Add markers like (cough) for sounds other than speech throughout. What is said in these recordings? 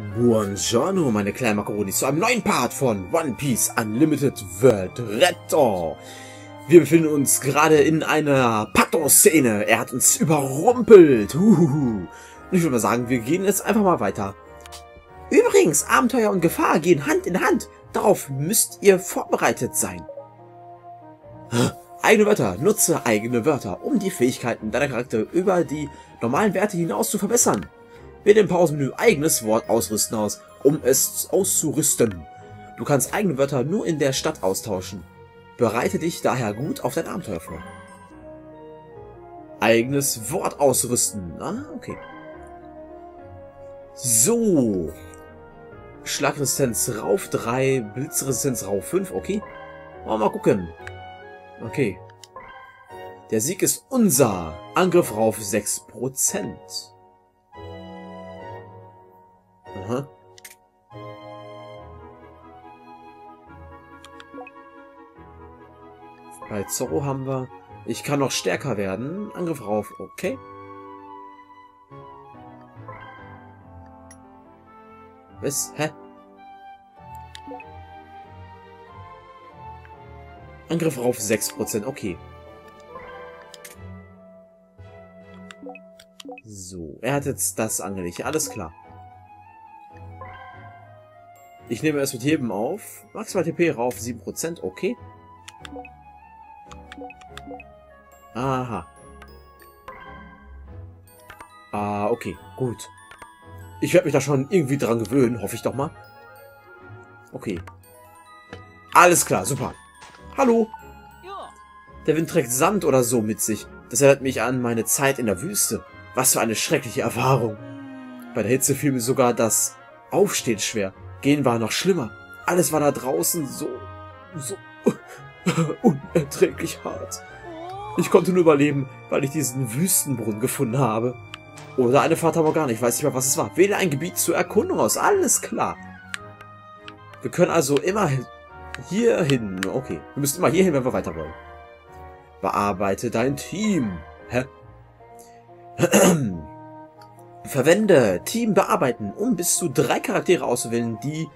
Buongiorno, meine kleinen Makaronis, zu einem neuen Part von One Piece Unlimited World Retter. Wir befinden uns gerade in einer Pato-Szene. Er hat uns überrumpelt. Uhuhu. Und ich würde mal sagen, wir gehen jetzt einfach mal weiter. Übrigens, Abenteuer und Gefahr gehen Hand in Hand. Darauf müsst ihr vorbereitet sein. Eigene Wörter. Nutze eigene Wörter, um die Fähigkeiten deiner Charakter über die normalen Werte hinaus zu verbessern. Wähle im Pausenmenü eigenes Wort ausrüsten aus, um es auszurüsten. Du kannst eigene Wörter nur in der Stadt austauschen. Bereite dich daher gut auf dein Abenteuer vor. Eigenes Wort ausrüsten. Ah, okay. So. Schlagresistenz rauf 3, Blitzresistenz rauf 5, okay. Wollen wir mal gucken. Okay. Der Sieg ist unser. Angriff rauf 6%. Aha. Bei Zorro haben wir... Ich kann noch stärker werden. Angriff rauf. Okay. Was? Hä? Angriff rauf 6%. Okay. So, er hat jetzt das angelegt. Alles klar. Ich nehme es mit jedem auf. Maximal TP rauf 7%. Okay. Aha. Ah, okay. Gut. Ich werde mich da schon irgendwie dran gewöhnen. Hoffe ich doch mal. Okay. Alles klar. Super. Hallo. Der Wind trägt Sand oder so mit sich. Das erinnert mich an meine Zeit in der Wüste. Was für eine schreckliche Erfahrung. Bei der Hitze fiel mir sogar das Aufstehen schwer. Gehen war noch schlimmer. Alles war da draußen so, so (laughs) unerträglich hart. Ich konnte nur überleben, weil ich diesen Wüstenbrunnen gefunden habe. Oder eine Fata Morgana, ich weiß nicht mehr, was es war. Wähle ein Gebiet zur Erkundung aus, alles klar. Wir können also immer hier hin. Okay, wir müssen immer hier hin, wenn wir weiter wollen. Bearbeite dein Team. Hä? (clears throat) (clears throat) Verwende Team bearbeiten, um bis zu drei Charaktere auszuwählen, die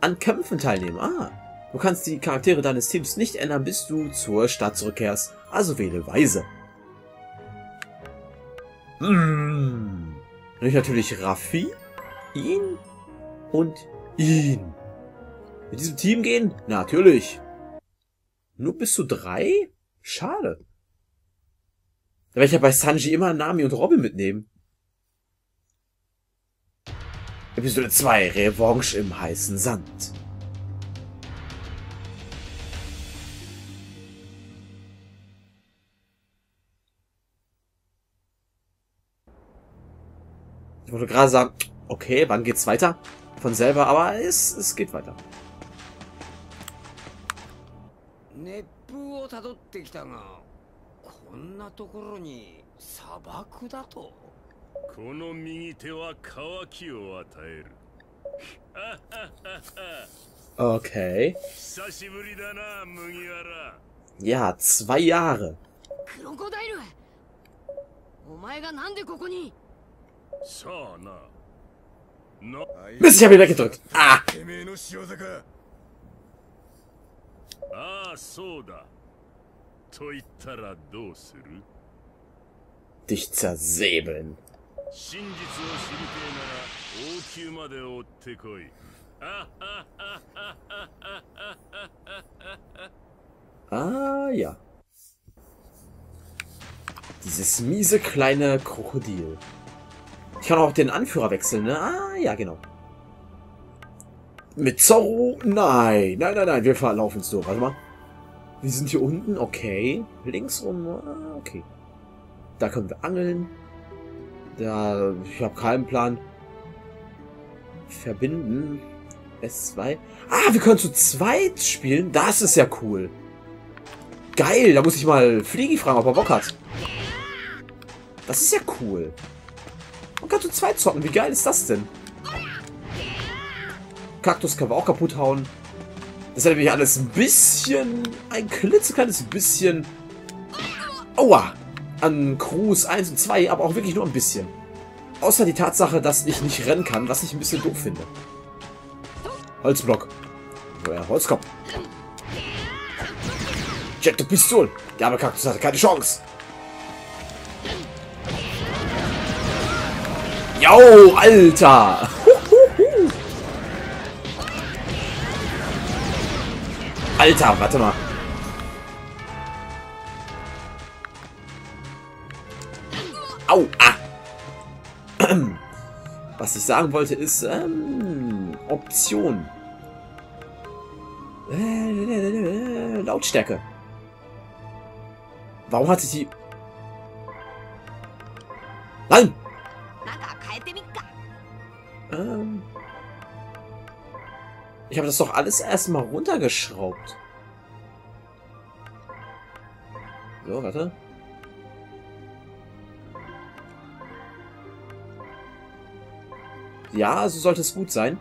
an Kämpfen teilnehmen. Ah, du kannst die Charaktere deines Teams nicht ändern, bis du zur Stadt zurückkehrst. Also wähle weise. Hm. Ich natürlich Raffi, ihn und ihn. Mit diesem Team gehen? Natürlich. Nur bis zu drei? Schade. Da werde ich ja bei Sanji immer Nami und Robin mitnehmen. Episode 2, Revanche im heißen Sand. Ich wollte gerade sagen, okay, wann geht's weiter? Von selber, aber es, es geht weiter. 熱風をたどってきたがこんなところに砂漠だと この右手は乾きを与える Okay. 久しぶりだな麦わら Ja, zwei Jahre. クロコダイルお前がなんでここに？さあなな Mist, ich habe ihn weggedrückt. Ah! てめえの仕業かああそうだと言ったらどうする？Dich zersäbeln. 真実を知りてえなら王宮まで追ってこい Ah, ja. Dieses miese kleine Krokodil. Ich kann auch den Anführer wechseln, ne? Ah, ja, genau. Mit Zorro? Nein, nein, nein, nein, wir verlaufen es so. Warte mal. Wir sind hier unten, okay. Links rum, ah, okay. Da können wir angeln. Da, ich habe keinen Plan. Verbinden. S2. Ah, wir können zu zweit spielen. Das ist ja cool. Geil, da muss ich mal Fliegi fragen, ob er Bock hat. Das ist ja cool. Man kann zu zweit zocken. Wie geil ist das denn? Kaktus können wir auch kaputt hauen. Das ist nämlich alles ein bisschen... Ein klitzekleines bisschen... Aua! An Cruise 1 und 2, aber auch wirklich nur ein bisschen. Außer die Tatsache, dass ich nicht rennen kann, was ich ein bisschen doof finde. Holzblock. Woher Holzkopf? Jet, Pistol. Der arme Kaktus hatte keine Chance. Jo, Alter! Alter, warte mal. Au, ah. (clears throat) Was ich sagen wollte ist, ähm, Option. Äh, Lautstärke. Warum hat sich die... Nein! Ähm, ich habe das doch alles erstmal runtergeschraubt. So, warte. Ja, so sollte es gut sein.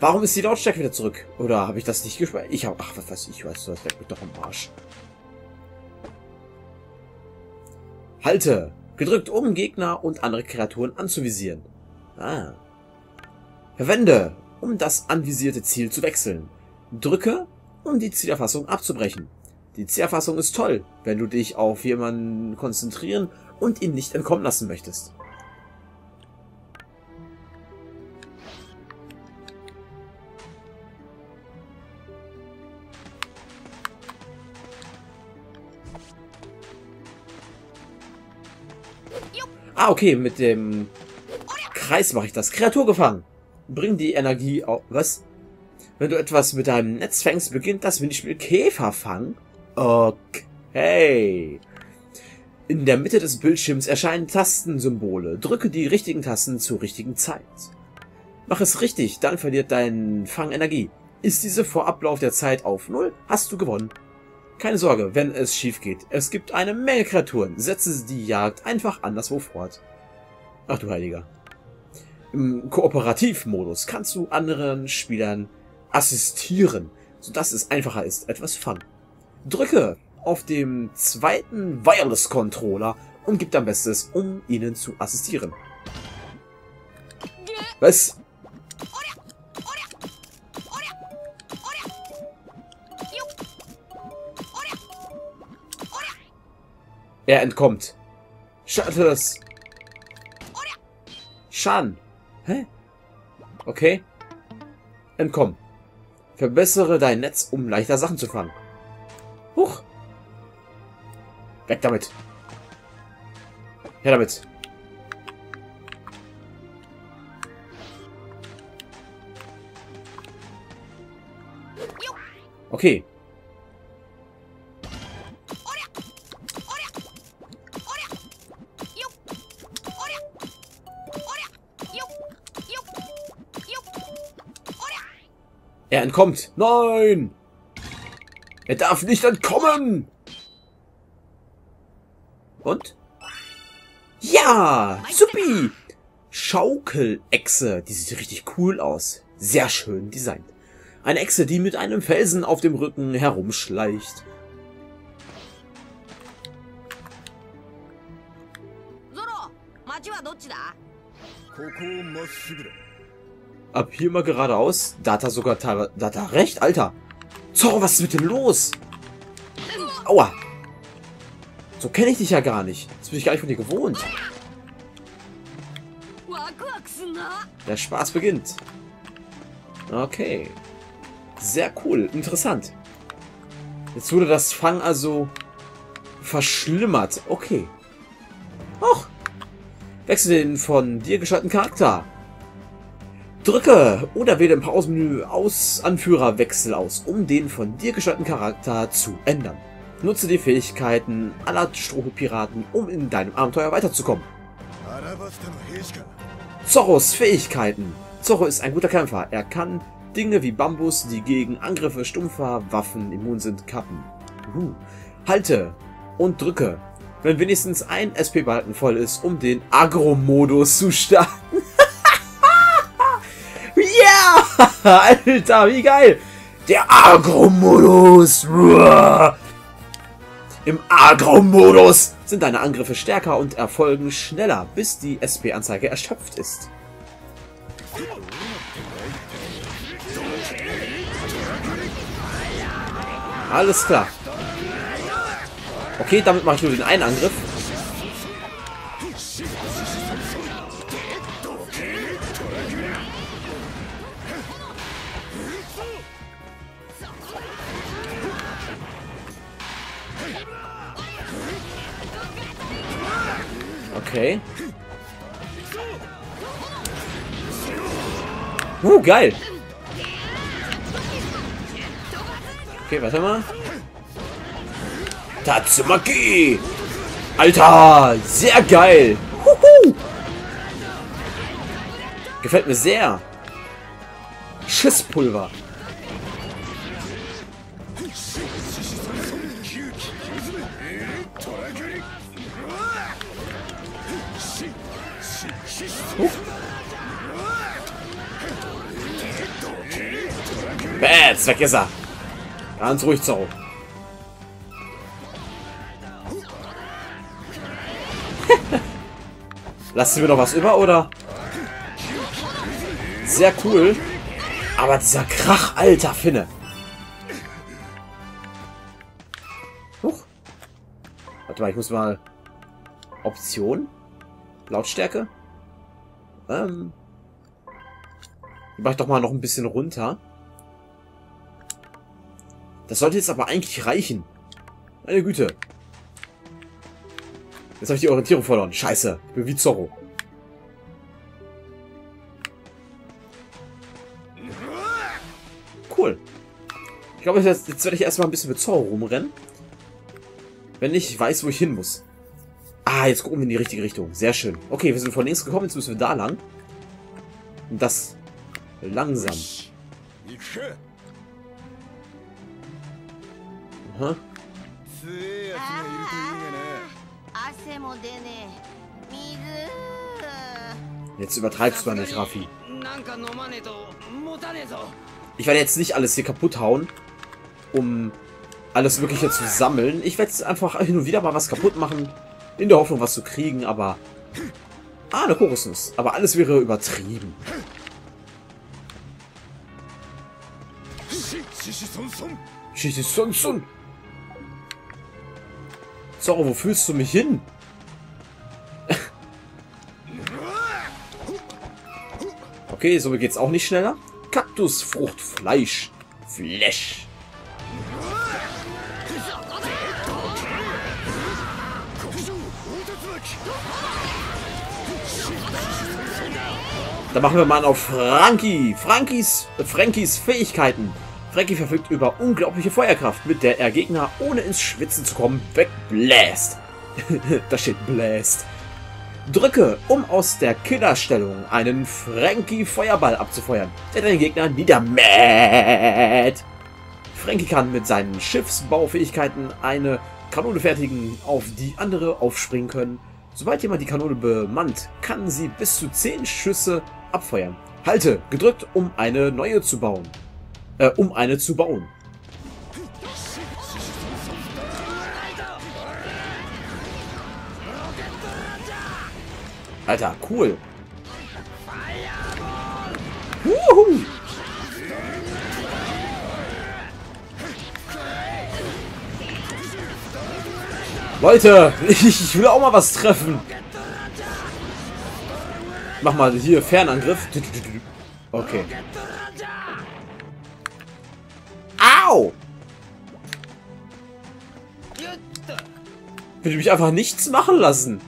Warum ist die Lautstärke wieder zurück? Oder habe ich das nicht gespeichert? Ich habe... Ach, was weiß ich, weiß, das leckt mich doch am Arsch. Halte! Gedrückt, um Gegner und andere Kreaturen anzuvisieren. Ah. Verwende, um das anvisierte Ziel zu wechseln. Drücke, um die Zielerfassung abzubrechen. Die Zielerfassung ist toll, wenn du dich auf jemanden konzentrieren und ihn nicht entkommen lassen möchtest. Ah, okay, mit dem Kreis mache ich das. Kreatur gefangen. Bring die Energie auf... Was? Wenn du etwas mit deinem Netz fängst, beginnt das Minispiel Käferfang? Okay. In der Mitte des Bildschirms erscheinen Tastensymbole. Drücke die richtigen Tasten zur richtigen Zeit. Mach es richtig, dann verliert dein Fang Energie. Ist diese vor Ablauf der Zeit auf Null, hast du gewonnen. Keine Sorge, wenn es schief geht. Es gibt eine Menge Kreaturen. Setze die Jagd einfach anderswo fort. Ach du Heiliger. Im Kooperativmodus kannst du anderen Spielern assistieren, sodass es einfacher ist, etwas fangen. Drücke auf dem zweiten Wireless-Controller und gib dein Bestes, um ihnen zu assistieren. Was? Er entkommt. Shutters. Shan. Hä? Okay. Entkomm. Verbessere dein Netz, um leichter Sachen zu fangen. Huch. Weg damit. Her damit. Okay. Er entkommt. Nein! Er darf nicht entkommen! Und? Ja! Supi! Schaukelechse. Die sieht richtig cool aus. Sehr schön designt. Eine Echse, die mit einem Felsen auf dem Rücken herumschleicht. Ab hier mal geradeaus. Data sogar Data recht, Alter. Zorro, was ist mit dem los? Aua. So kenne ich dich ja gar nicht. Das bin ich gar nicht von dir gewohnt. Der Spaß beginnt. Okay. Sehr cool. Interessant. Jetzt wurde das Fang also verschlimmert. Okay. Och. Wechsel den von dir gestalteten Charakter. Drücke oder wähle im Pausenmenü aus Anführerwechsel aus, um den von dir gestalteten Charakter zu ändern. Nutze die Fähigkeiten aller Strohpiraten, um in deinem Abenteuer weiterzukommen. Zorros Fähigkeiten. Zorro ist ein guter Kämpfer. Er kann Dinge wie Bambus, die gegen Angriffe stumpfer Waffen immun sind, kappen. Uh. Halte und drücke, wenn wenigstens ein SP-Balken voll ist, um den Agro-Modus zu starten. (laughs) (laughs) Alter, wie geil! Der Agro-Modus! Im Agro-Modus sind deine Angriffe stärker und erfolgen schneller, bis die SP-Anzeige erschöpft ist. Alles klar. Okay, damit mache ich nur den einen Angriff. Okay. Uh, geil. Okay, warte mal. Tatsumaki! Alter, sehr geil. Huhu. Gefällt mir sehr. Schisspulver. Huch. Bats, weg ist er. Ganz ruhig, Zorro. (laughs) Lasst mir noch was über, oder? Sehr cool. Aber dieser Krach, alter Finne. Huch. Warte mal, ich muss mal... Option? Lautstärke? Ähm... Die mach ich doch mal noch ein bisschen runter. Das sollte jetzt aber eigentlich reichen. Meine Güte. Jetzt habe ich die Orientierung verloren. Scheiße. Ich bin wie Zorro. Cool. Ich glaube, jetzt, jetzt werde ich erstmal ein bisschen mit Zorro rumrennen. Wenn ich weiß, wo ich hin muss. Ah, jetzt gucken wir in die richtige Richtung. Sehr schön. Okay, wir sind von links gekommen, jetzt müssen wir da lang. Und das langsam. Aha. Jetzt übertreibst du mal nicht, Raffi. Ich werde jetzt nicht alles hier kaputt hauen, um alles wirklich hier zu sammeln. Ich werde jetzt einfach hin und wieder mal was kaputt machen. In der Hoffnung, was zu kriegen, aber... Ah, eine Kokosnuss. Aber alles wäre übertrieben. Zorro, wo fühlst du mich hin? (laughs) okay, somit geht's auch nicht schneller. Kaktusfruchtfleisch. Fleisch. Flash. Da machen wir mal auf Frankie. Frankies, Frankies Fähigkeiten. Frankie verfügt über unglaubliche Feuerkraft, mit der er Gegner, ohne ins Schwitzen zu kommen, wegbläst. (laughs) da steht Blast. Drücke, um aus der Killerstellung einen Frankie Feuerball abzufeuern, der deinen Gegner niedermäht. Frankie kann mit seinen Schiffsbaufähigkeiten eine Kanone fertigen, auf die andere aufspringen können. Sobald jemand die Kanone bemannt, kann sie bis zu 10 Schüsse abfeuern. Halte, gedrückt, um eine neue zu bauen. Äh, um eine zu bauen. Alter, cool. Wuhu. Leute, (laughs) ich will auch mal was treffen. Mach mal hier Fernangriff. Okay. Au! Will ich mich einfach nichts machen lassen?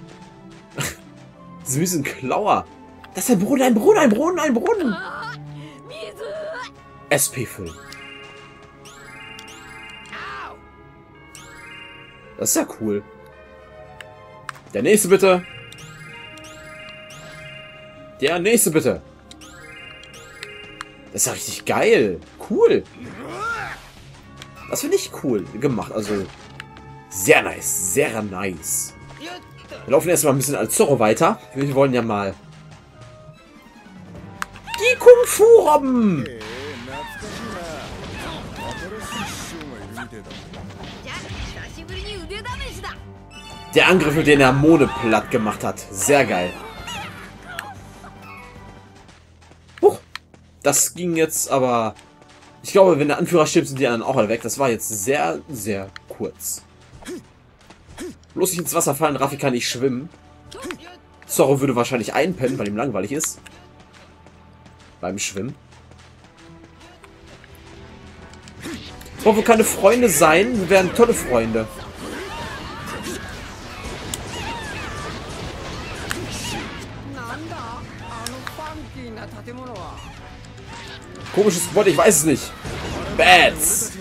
(laughs) Müssen Klauer. Das ist ein Brunnen, ein Brunnen, ein Brunnen, ein Brunnen. SP füllen. Das ist ja cool. Der nächste bitte. Der nächste bitte. Das ist ja richtig geil. Cool. Das finde ich cool gemacht. Also, sehr nice. Sehr nice. Wir laufen erstmal ein bisschen als Zorro weiter. Wir wollen ja mal... Die Kung-Fu-Robben! Der Angriff, mit dem er Mode platt gemacht hat. Sehr geil. Das ging jetzt aber... Ich glaube, wenn der Anführer stirbt, sind die anderen auch alle weg. Das war jetzt sehr, sehr kurz. Bloß nicht ins Wasser fallen, Raffi kann nicht schwimmen. Zorro würde wahrscheinlich einpennen, weil ihm langweilig ist. Beim Schwimmen. Wollen wir keine Freunde sein? Wir wären tolle Freunde. Komisches Gebäude, ich weiß es nicht. Bats.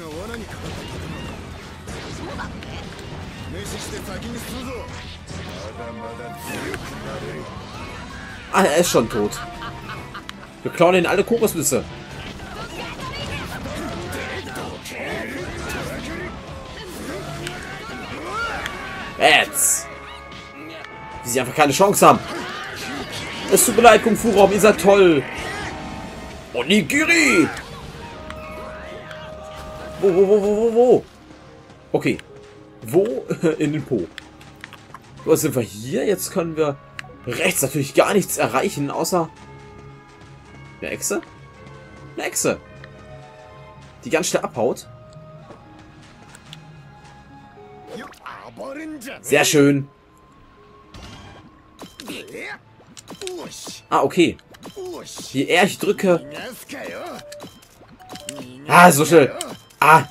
Ah, er ist schon tot. Wir klauen ihn alle Kokosnüsse. Bats. Wie sie einfach keine Chance haben. Es tut mir leid, Kung Fu Raum, ihr seid toll. Onigiri! Wo, wo, wo, wo, wo, wo? Okay. Wo? (laughs) In den Po. So, sind wir hier. Jetzt können wir rechts natürlich gar nichts erreichen, außer... Eine Echse? Eine Echse! Die ganz schnell abhaut. Sehr schön. Ah, okay. Je eher ich drücke. Ah, so schnell. Ah.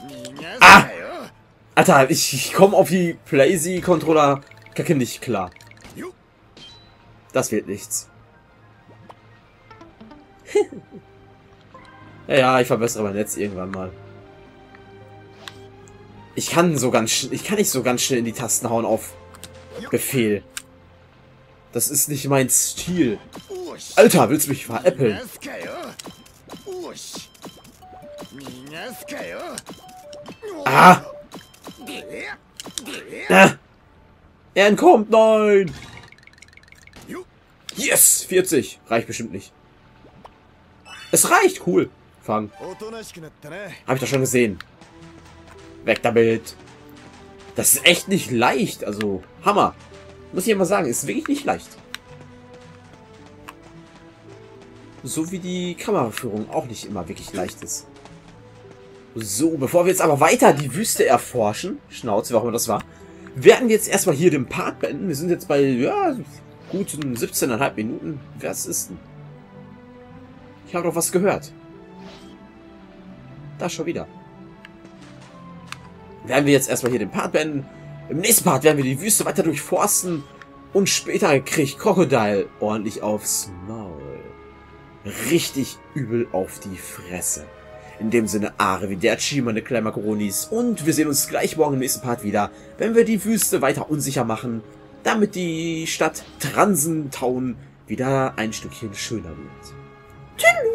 Ah. Alter, ich, ich komme auf die Plazy Controller Kacke nicht klar. Das wird nichts. (laughs) ja, ja, ich verbessere mein Netz irgendwann mal. Ich kann so ganz ich kann nicht so ganz schnell in die Tasten hauen auf Befehl. Das ist nicht mein Stil. Alter, willst du mich veräppeln? Ah! ah. Er entkommt, nein! Yes! 40! Reicht bestimmt nicht. Es reicht, cool. Fang. Hab ich doch schon gesehen. Weg damit. Das ist echt nicht leicht, also Hammer. Muss ich immer sagen, ist wirklich nicht leicht. So wie die Kameraführung auch nicht immer wirklich leicht ist. So, bevor wir jetzt aber weiter die Wüste erforschen, Schnauze, warum das war, werden wir jetzt erstmal hier den Part beenden. Wir sind jetzt bei, ja, guten 17,5 Minuten. Was ist denn? Ich habe doch was gehört. Da schon wieder. Werden wir jetzt erstmal hier den Part beenden. Im nächsten Part werden wir die Wüste weiter durchforsten. Und später kriegt Crocodile ordentlich aufs Maul. Richtig übel auf die Fresse. In dem Sinne, Arrivederci, meine kleinen Makaronis. Und wir sehen uns gleich morgen im nächsten Part wieder, wenn wir die Wüste weiter unsicher machen, damit die Stadt Transentown wieder ein Stückchen schöner wird. Tschüss!